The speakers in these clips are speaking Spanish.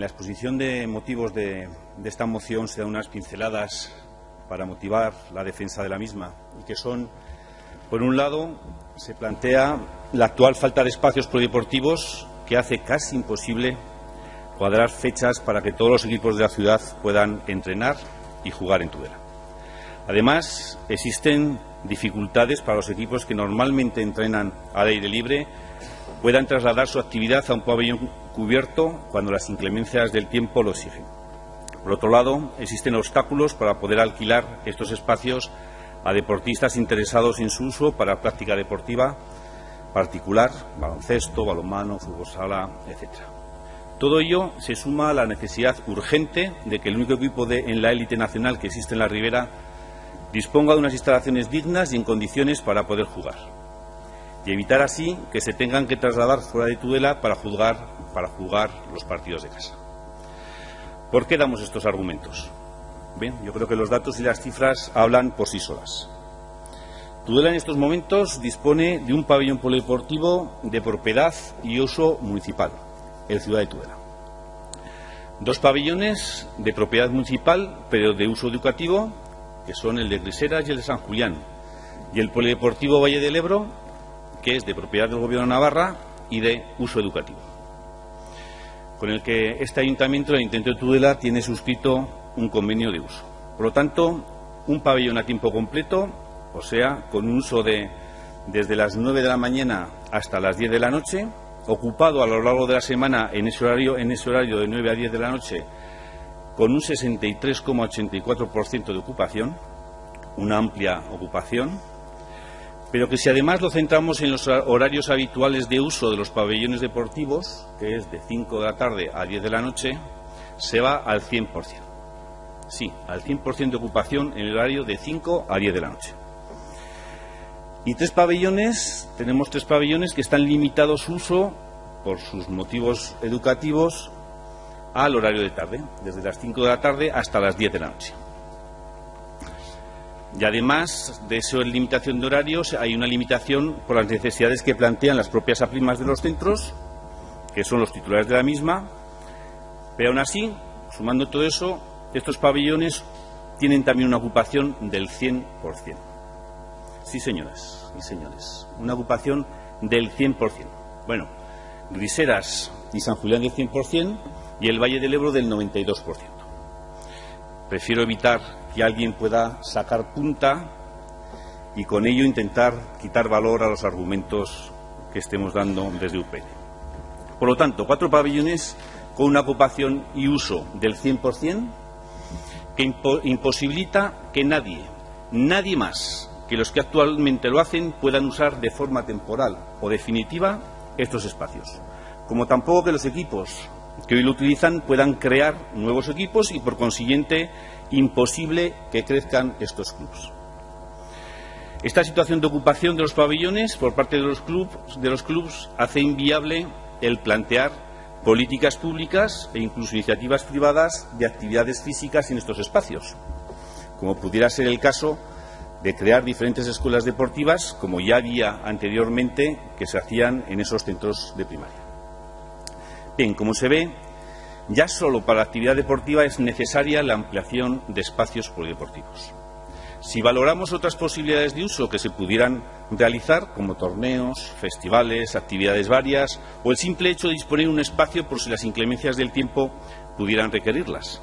En la exposición de motivos de, esta moción se dan unas pinceladas para motivar la defensa de la misma, y que son, por un lado, se plantea la actual falta de espacios polideportivos que hace casi imposible cuadrar fechas para que todos los equipos de la ciudad puedan entrenar y jugar en Tudela. Además, existen dificultades para los equipos que normalmente entrenan al aire libre puedan trasladar su actividad a un pabellón cubierto cuando las inclemencias del tiempo lo exigen. Por otro lado, existen obstáculos para poder alquilar estos espacios a deportistas interesados en su uso para práctica deportiva particular, baloncesto, balonmano, fútbol sala, etc. Todo ello se suma a la necesidad urgente de que el único equipo de, en la élite nacional que existe en la Ribera disponga de unas instalaciones dignas y en condiciones para poder jugar. Y evitar así que se tengan que trasladar fuera de Tudela para, para jugar los partidos de casa. ¿Por qué damos estos argumentos? Bien, yo creo que los datos y las cifras hablan por sí solas. Tudela en estos momentos dispone de un pabellón polideportivo de propiedad y uso municipal, el Ciudad de Tudela. Dos pabellones de propiedad municipal, pero de uso educativo, que son el de Griseras y el de San Julián, y el Polideportivo Valle del Ebro, que es de propiedad del Gobierno de Navarra y de uso educativo, con el que este ayuntamiento, el Intento de Tudela, tiene suscrito un convenio de uso. Por lo tanto, un pabellón a tiempo completo, o sea, con un uso de desde las 9 de la mañana hasta las 10 de la noche, ocupado a lo largo de la semana en ese horario, en ese horario de 9 a 10 de la noche con un 63,84% de ocupación, una amplia ocupación, pero que si además lo centramos en los horarios habituales de uso de los pabellones deportivos, que es de 5 de la tarde a 10 de la noche, se va al 100%. Sí, al 100% de ocupación en el horario de 5 a 10 de la noche. Y tres pabellones, tenemos tres pabellones que están limitados su uso por sus motivos educativos al horario de tarde, desde las 5 de la tarde hasta las 10 de la noche. Y además de esa limitación de horarios, hay una limitación por las necesidades que plantean las propias aprimas de los centros, que son los titulares de la misma, pero aún así, sumando todo eso, estos pabellones tienen también una ocupación del 100%. Sí, señoras y señores, una ocupación del 100%. Bueno, Griseras y San Julián del 100%, y el Valle del Ebro del 92%. Prefiero evitar que alguien pueda sacar punta y con ello intentar quitar valor a los argumentos que estemos dando desde UPN. Por lo tanto, cuatro pabellones con una ocupación y uso del 100% que imposibilita que nadie, nadie más que los que actualmente lo hacen puedan usar de forma temporal o definitiva estos espacios, como tampoco que los equipos que hoy lo utilizan puedan crear nuevos equipos y, por consiguiente, imposible que crezcan estos clubes. Esta situación de ocupación de los pabellones por parte de los clubes de los clubs hace inviable el plantear políticas públicas e incluso iniciativas privadas de actividades físicas en estos espacios, como pudiera ser el caso de crear diferentes escuelas deportivas, como ya había anteriormente que se hacían en esos centros de primaria. Bien, como se ve, ya solo para la actividad deportiva es necesaria la ampliación de espacios polideportivos. Si valoramos otras posibilidades de uso que se pudieran realizar, como torneos, festivales, actividades varias, o el simple hecho de disponer un espacio por si las inclemencias del tiempo pudieran requerirlas.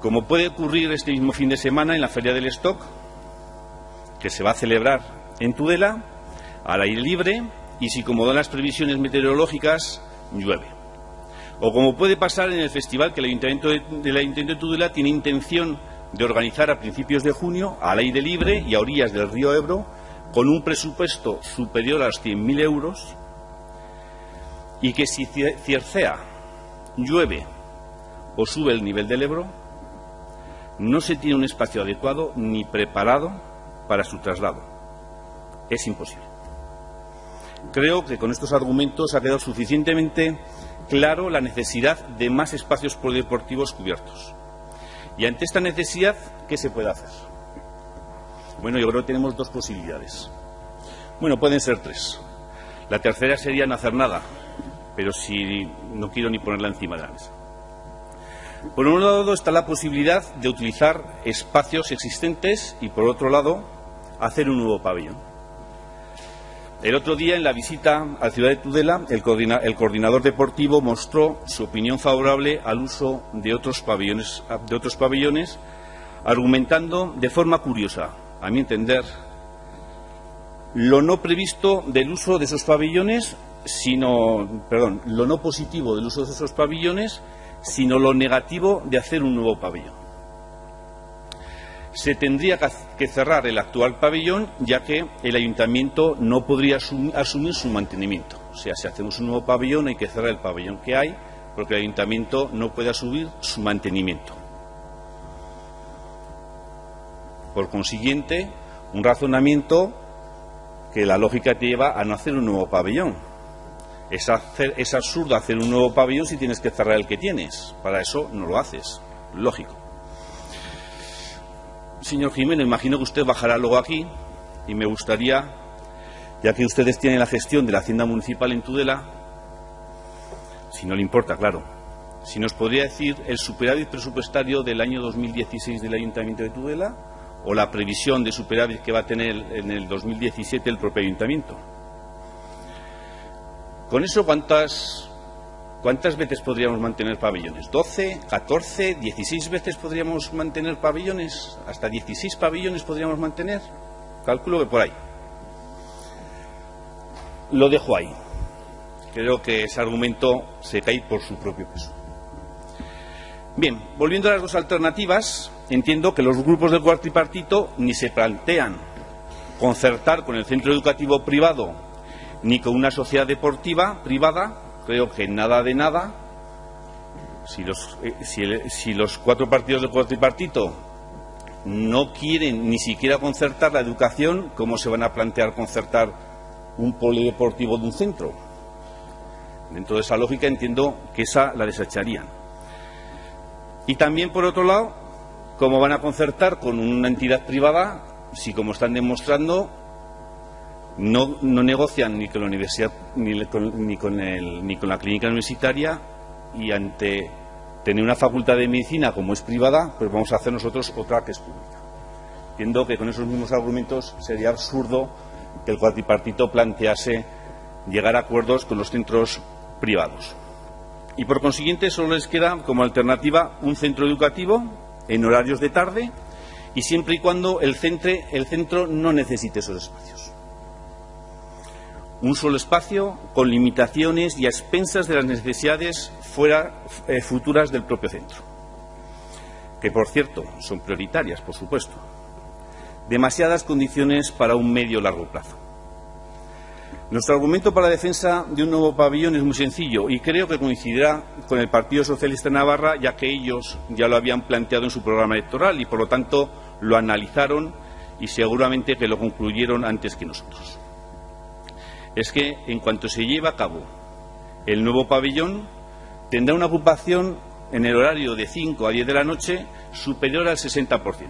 Como puede ocurrir este mismo fin de semana en la Feria del Stock, que se va a celebrar en Tudela, al aire libre, y si como dan las previsiones meteorológicas, llueve. O como puede pasar en el festival que el Ayuntamiento de, de Tudela tiene intención de organizar a principios de junio al aire libre y a orillas del río Ebro con un presupuesto superior a los 100.000 euros y que si Ciercea llueve o sube el nivel del Ebro, no se tiene un espacio adecuado ni preparado para su traslado. Es imposible. Creo que con estos argumentos ha quedado suficientemente claro la necesidad de más espacios polideportivos cubiertos. Y ante esta necesidad, ¿qué se puede hacer? Bueno, yo creo que tenemos dos posibilidades. Bueno, pueden ser tres. La tercera sería no hacer nada, pero si no quiero ni ponerla encima de la mesa. Por un lado está la posibilidad de utilizar espacios existentes y, por otro lado, hacer un nuevo pabellón. El otro día, en la visita a ciudad de Tudela, el, coordinador deportivo mostró su opinión favorable al uso de otros pabellones, de otros pabellones argumentando de forma curiosa, a mi entender, lo no previsto del uso de esos pabellones, sino, perdón, lo no positivo del uso de esos pabellones, sino lo negativo de hacer un nuevo pabellón. Se tendría que cerrar el actual pabellón, ya que el ayuntamiento no podría asumir su mantenimiento. O sea, si hacemos un nuevo pabellón, hay que cerrar el pabellón que hay, porque el ayuntamiento no puede asumir su mantenimiento. Por consiguiente, un razonamiento que la lógica te lleva a no hacer un nuevo pabellón. Es, es absurdo hacer un nuevo pabellón si tienes que cerrar el que tienes. Para eso no lo haces. Lógico. Señor Jiménez, imagino que usted bajará luego aquí y me gustaría, ya que ustedes tienen la gestión de la Hacienda Municipal en Tudela, si no le importa, claro, si nos podría decir el superávit presupuestario del año 2016 del Ayuntamiento de Tudela o la previsión de superávit que va a tener en el 2017 el propio ayuntamiento. Con eso, ¿cuántas, ¿cuántas veces podríamos mantener pabellones? ¿12, 14, 16 veces podríamos mantener pabellones? ¿Hasta 16 pabellones podríamos mantener? Calculo que por ahí. Lo dejo ahí. Creo que ese argumento se cae por su propio peso. Bien, volviendo a las dos alternativas, entiendo que los grupos del cuartipartito ni se plantean concertar con el centro educativo privado ni con una sociedad deportiva privada. Creo que nada de nada. Si los, eh, si los cuatro partidos del cuartipartito no quieren ni siquiera concertar la educación, ¿cómo se van a plantear concertar un polideportivo de un centro? Dentro de esa lógica entiendo que esa la desecharían. Y también, por otro lado, ¿Cómo van a concertar con una entidad privada si, como están demostrando, no, negocian ni con la universidad ni con, con ni con la clínica universitaria y ante tener una facultad de medicina como es privada, pues vamos a hacer nosotros otra que es pública. Entiendo que con esos mismos argumentos sería absurdo que el cuatripartito plantease llegar a acuerdos con los centros privados. Y por consiguiente solo les queda como alternativa un centro educativo en horarios de tarde y siempre y cuando el, el centro no necesite esos espacios. Un solo espacio con limitaciones y a expensas de las necesidades eh, futuras del propio centro, que por cierto son prioritarias, por supuesto. Demasiadas condiciones para un medio largo plazo. Nuestro argumento para la defensa de un nuevo pabellón es muy sencillo y creo que coincidirá con el Partido Socialista de Navarra, ya que ellos ya lo habían planteado en su programa electoral y, por lo tanto, lo analizaron y seguramente que lo concluyeron antes que nosotros. Es que, en cuanto se lleve a cabo el nuevo pabellón, tendrá una ocupación en el horario de 5 a 10 de la noche superior al 60%.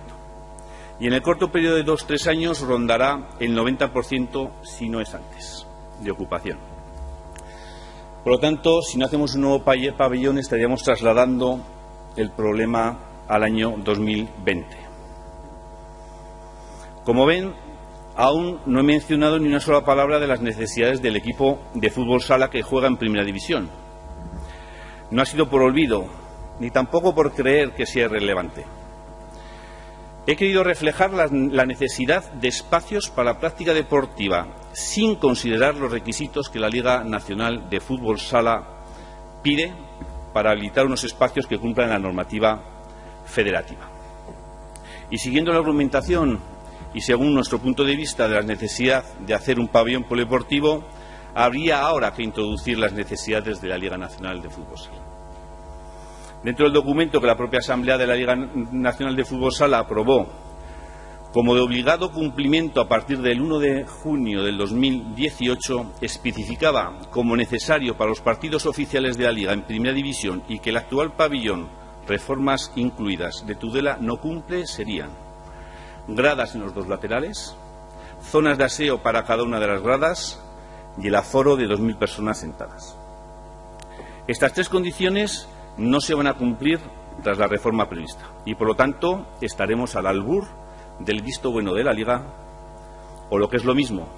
Y en el corto periodo de dos tres años rondará el 90% si no es antes de ocupación. Por lo tanto, si no hacemos un nuevo pabellón, estaríamos trasladando el problema al año 2020. Como ven, aún no he mencionado ni una sola palabra de las necesidades del equipo de fútbol sala que juega en Primera División. No ha sido por olvido, ni tampoco por creer que sea relevante. He querido reflejar la, necesidad de espacios para la práctica deportiva sin considerar los requisitos que la Liga Nacional de Fútbol Sala pide para habilitar unos espacios que cumplan la normativa federativa. Y siguiendo la argumentación y según nuestro punto de vista de la necesidad de hacer un pabellón polideportivo, habría ahora que introducir las necesidades de la Liga Nacional de Fútbol Sala. Dentro del documento que la propia Asamblea de la Liga Nacional de Fútbol Sala aprobó como de obligado cumplimiento a partir del 1 de junio del 2018, especificaba como necesario para los partidos oficiales de la Liga en Primera División y que el actual pabellón, reformas incluidas, de Tudela no cumple, serían gradas en los dos laterales, zonas de aseo para cada una de las gradas y el aforo de 2.000 personas sentadas. Estas tres condiciones no se van a cumplir tras la reforma prevista y, por lo tanto, estaremos al albur del visto bueno de la Liga o, lo que es lo mismo,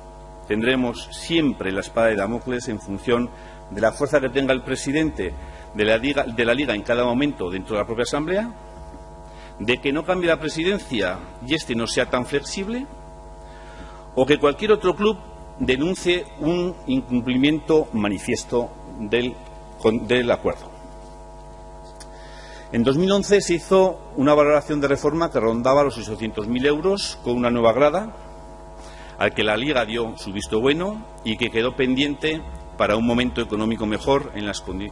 tendremos siempre la espada de Damocles en función de la fuerza que tenga el presidente de la, Liga, de la Liga en cada momento dentro de la propia Asamblea, de que no cambie la presidencia y este no sea tan flexible, o que cualquier otro club denuncie un incumplimiento manifiesto del, acuerdo. En 2011 se hizo una valoración de reforma que rondaba los 800.000 euros con una nueva grada, al que la Liga dio su visto bueno y que quedó pendiente para un momento económico mejor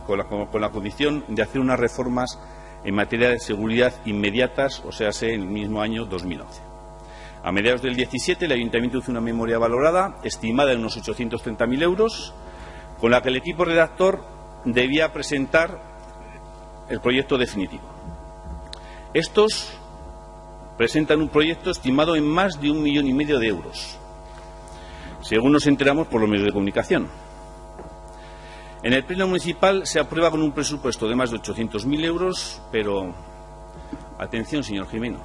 con, la, con, la, condición de hacer unas reformas en materia de seguridad inmediatas, o sea, en el mismo año 2011. A mediados del 17, el Ayuntamiento hizo una memoria valorada, estimada en unos 830.000 euros, con la que el equipo redactor debía presentar el proyecto definitivo. Estos presentan un proyecto estimado en más de un millón y medio de euros, según nos enteramos por los medios de comunicación. En el Pleno Municipal se aprueba con un presupuesto de más de 800.000 euros, pero atención, señor Jimeno.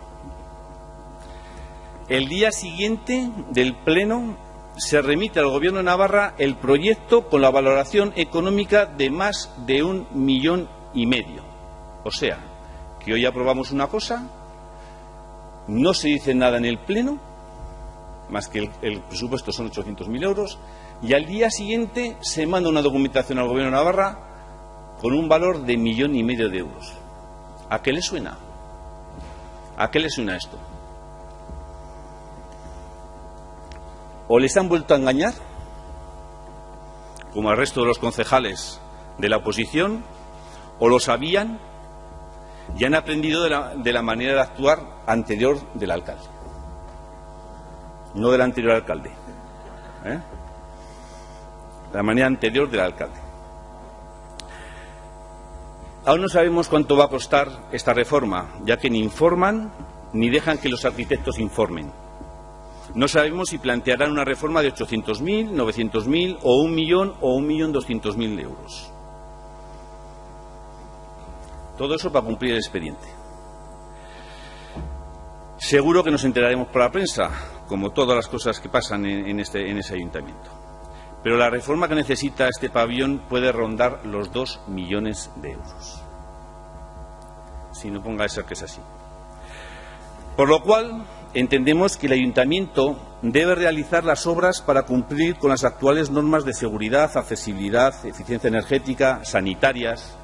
El día siguiente del Pleno se remite al Gobierno de Navarra el proyecto con la valoración económica de más de un millón y medio. O sea, que hoy aprobamos una cosa, no se dice nada en el Pleno, más que el, presupuesto son 800.000 euros, y al día siguiente se manda una documentación al Gobierno de Navarra con un valor de millón y medio de euros. ¿A qué le suena? ¿A qué le suena esto? ¿O les han vuelto a engañar, como al resto de los concejales de la oposición, o lo sabían y han aprendido de la, de la manera de actuar anterior del alcalde, no del anterior alcalde, ¿eh? La manera anterior del alcalde. Aún no sabemos cuánto va a costar esta reforma, ya que ni informan ni dejan que los arquitectos informen. No sabemos si plantearán una reforma de 800.000, 900.000 o un millón o un millón doscientos mil euros. Todo eso para cumplir el expediente. Seguro que nos enteraremos por la prensa, como todas las cosas que pasan en, este, en ese ayuntamiento. Pero la reforma que necesita este pabellón puede rondar los dos millones de euros. Si no ponga ser que es así. Por lo cual, entendemos que el ayuntamiento debe realizar las obras para cumplir con las actuales normas de seguridad, accesibilidad, eficiencia energética, sanitarias,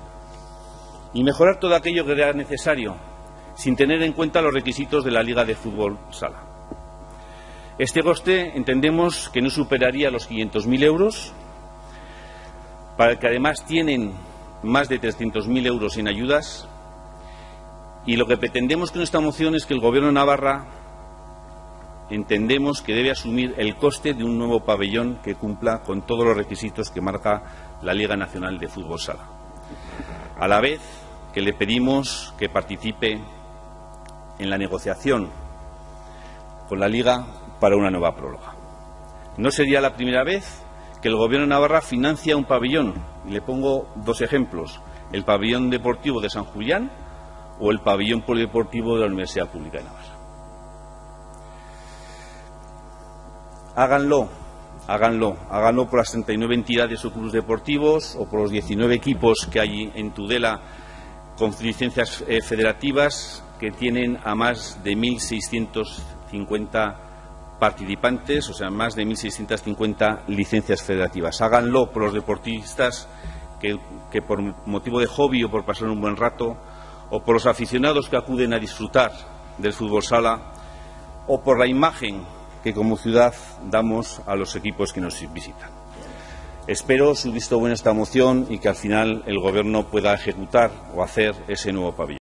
y mejorar todo aquello que sea necesario, sin tener en cuenta los requisitos de la Liga de Fútbol Sala. Este coste entendemos que no superaría los 500.000 euros, para el que además tienen más de 300.000 euros en ayudas, y lo que pretendemos con esta moción es que el Gobierno de Navarra entendemos que debe asumir el coste de un nuevo pabellón que cumpla con todos los requisitos que marca la Liga Nacional de Fútbol Sala. A la vez, que le pedimos que participe en la negociación con la Liga para una nueva próloga. No sería la primera vez que el Gobierno de Navarra financia un pabellón. Le pongo dos ejemplos. El pabellón deportivo de San Julián o el pabellón polideportivo de la Universidad Pública de Navarra. Háganlo, háganlo, háganlo por las 39 entidades o clubes deportivos o por los 19 equipos que hay en Tudela con licencias eh, federativas que tienen a más de 1.650 participantes, o sea, más de 1.650 licencias federativas. Háganlo por los deportistas que, por motivo de hobby o por pasar un buen rato, o por los aficionados que acuden a disfrutar del fútbol sala, o por la imagen que como ciudad damos a los equipos que nos visitan. Espero su visto bueno esta moción y que al final el Gobierno pueda ejecutar o hacer ese nuevo pabellón.